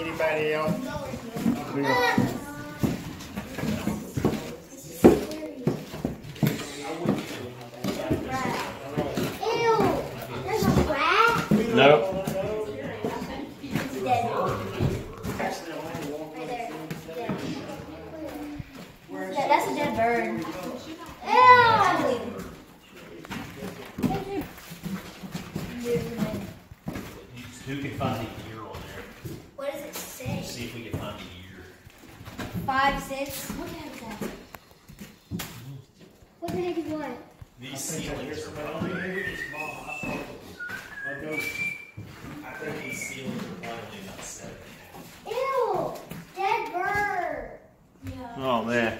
Anybody else? Ew, there's a rat. Nope. It's dead. Right there. Dead. Yeah, that's a dead bird. Ew. Who can find the if we can find the year. Five, six. What the heck is that? What the heck is what? These ceilings are probably. I think these ceilings are probably about seven. Ew, dead bird. Yeah. Oh man.